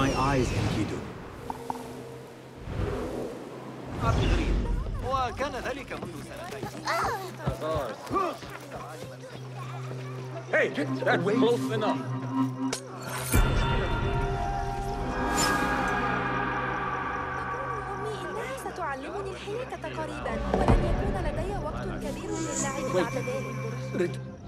my eyes, Enkidu. وكان ذلك منذ سنتين Hey, that's close enough. تعلمني الحياة قريبا ولن يكون لدي وقت كبير للعب بعد ذلك